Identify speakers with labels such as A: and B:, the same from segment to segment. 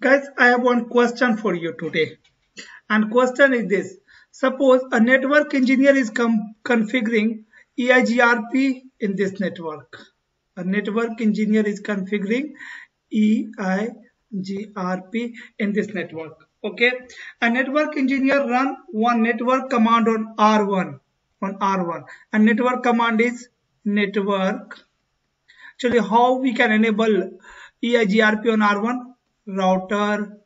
A: Guys, I have one question for you today. And question is this. Suppose a network engineer is configuring EIGRP in this network. A network engineer is configuring EIGRP in this network. Okay. A network engineer run one network command on R1 on R1 A network command is network. Actually, how we can enable EIGRP on R1? Router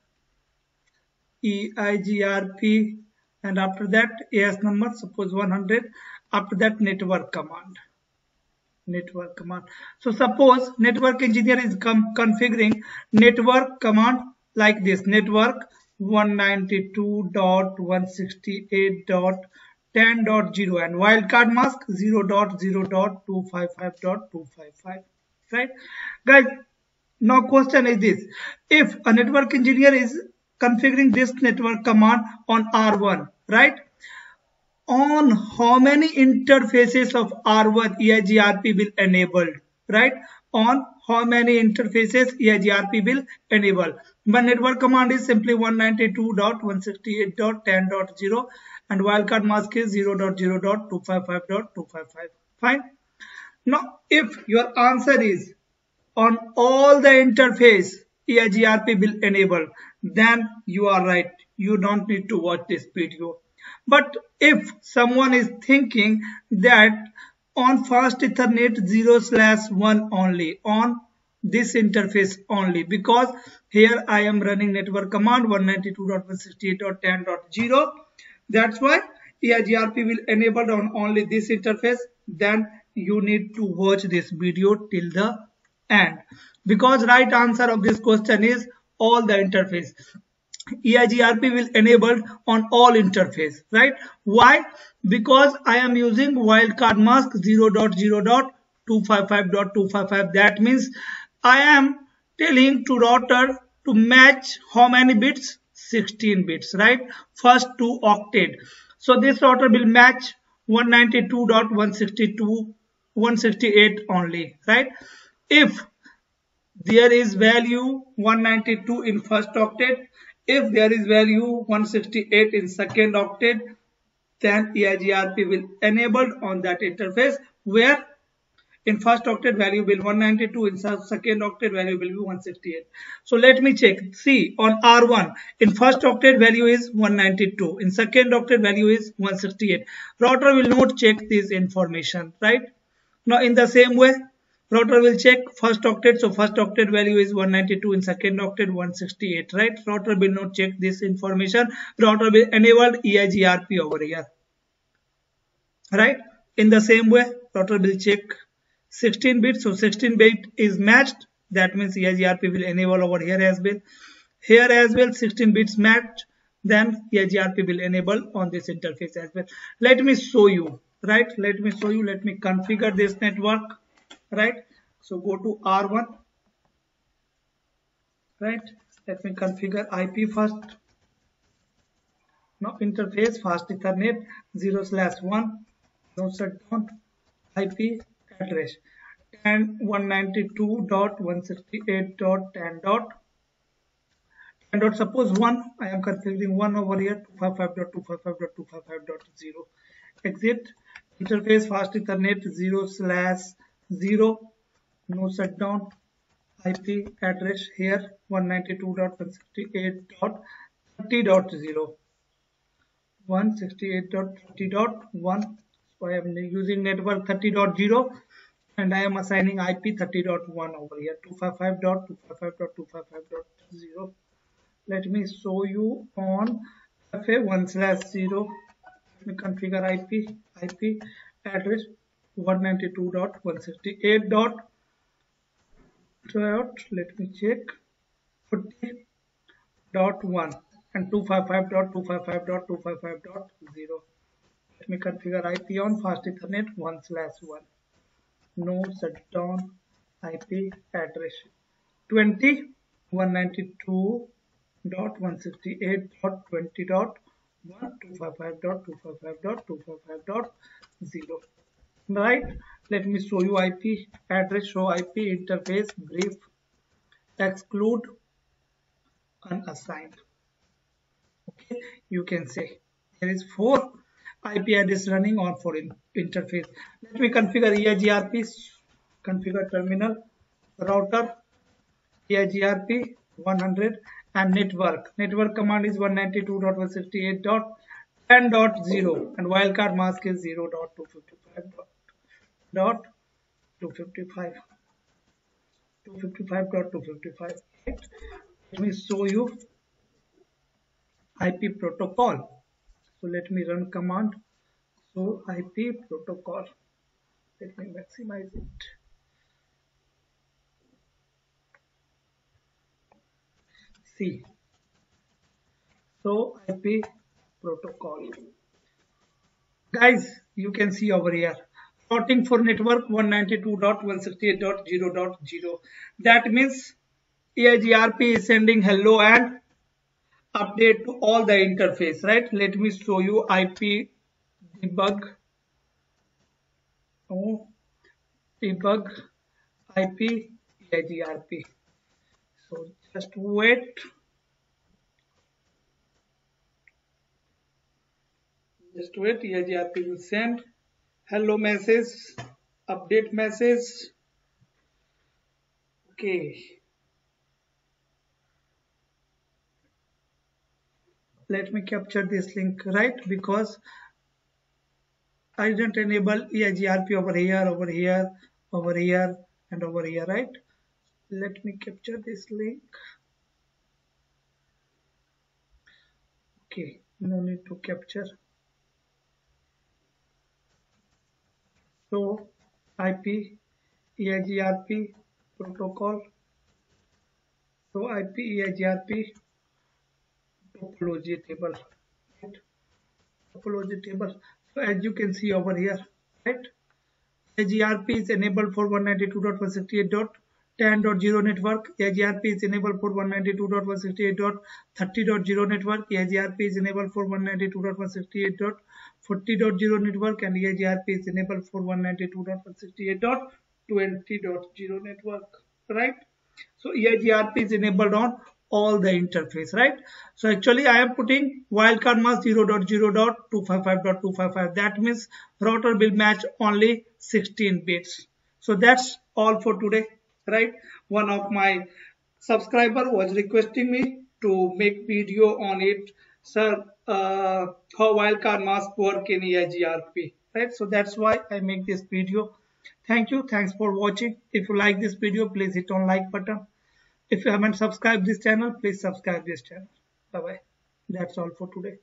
A: EIGRP and after that AS number suppose 100 after that network command. Network command. So suppose network engineer is configuring network command like this. Network 192.168.10.0 and wildcard mask 0.0.255.255 right? Guys now question is this. If a network engineer is configuring this network command on R1, right? On how many interfaces of R1 EIGRP will enabled, right? On how many interfaces EIGRP will enable. But network command is simply 192.168.10.0 and wildcard mask is 0.0.255.255. Fine. Now, if your answer is on all the interface EIGRP will enable then you are right. You don't need to watch this video. But if someone is thinking that on fast ethernet 0 slash 1 only on this interface only because here I am running network command 192.168.10.0 that's why EIGRP will enable on only this interface then you need to watch this video till the and because right answer of this question is all the interface. EIGRP will enabled on all interface right? Why? Because I am using wildcard mask 0.0.255.255 that means I am telling to router to match how many bits? 16 bits right? First two octet so this router will match 192.162 168 only right if there is value 192 in first octet if there is value 168 in second octet then EIGRP will enabled on that interface where in first octet value will 192 in second octet value will be 168 so let me check. See on r1 in first octet value is 192 in second octet value is 168 router will not check this information right? Now in the same way router will check first octet. So first octet value is 192 in second octet 168 right? Router will not check this information. Router will enable EIGRP over here. Right? In the same way router will check 16 bit. So 16 bit is matched. That means EIGRP will enable over here as well. Here as well 16 bits matched. Then EIGRP will enable on this interface as well. Let me show you right? Let me show you. Let me configure this network right? So go to r1 right? Let me configure ip first. Now interface fast ethernet 0 slash 1 no shutdown ip address. And 192.168.10 and dot suppose one i am configuring one over here 255.255.255.0 exit interface fast ethernet 0 slash 0 no shutdown IP address here 192.168.30.0 168.30.1 so I am using network 30.0 and I am assigning IP 30.1 over here 255.255.255.0 let me show you on FA1 slash 0 let me configure IP IP address 192.168. dot let me check 40 dot 1 and 255.255.255.0 let me configure IP on fast ethernet 1 slash 1 no shutdown IP address. 20 192.168.20.1 right let me show you ip address show ip interface brief exclude unassigned. Okay you can say there is four IP address running on in interface. Let me configure EIGRP configure terminal router EIGRP 100 and network. Network command is 192.168.10.0 and wildcard mask is 0.255.255 255.255 let me show you IP protocol. So let me run command. So IP protocol. Let me maximize it. See. So IP protocol. Guys you can see over here routing for network 192.168.0.0 that means EIGRP is sending hello and update to all the interface right? Let me show you IP debug. Oh debug IP EIGRP so just wait. Just wait. EIGRP will send hello message. Update message. Okay. Let me capture this link right? Because I didn't enable EIGRP over here over here over here and over here right? Let me capture this link. Okay. No need to capture so IP EIGRP protocol so IP EIGRP topology table right? Topology table so as you can see over here right? EIGRP is enabled for 192.168.10.0 network EIGRP is enabled for 192.168.30.0 network EIGRP is enabled for 192.168.40.0 network and EIGRP is enabled for 192.168.20.0 network right? So EIGRP is enabled on all the interface right? So actually I am putting wildcard mask 0.0.255.255 that means router will match only 16 bits. So that's all for today right? One of my subscriber was requesting me to make video on it. Sir uh, how wildcard mask work in EIGRP right? So that's why I make this video. Thank you. Thanks for watching. If you like this video please hit on like button. If you haven't subscribed this channel please subscribe this channel. Bye bye that's all for today